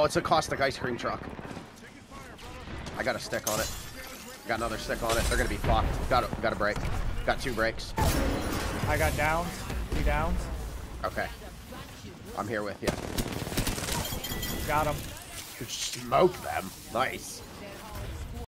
Oh, it's a caustic ice cream truck. I got a stick on it. Got another stick on it. They're gonna be fucked. Got a, got a break. Got two breaks. I got downs. Three downs. Okay. I'm here with you. Got him. Smoke them. Nice.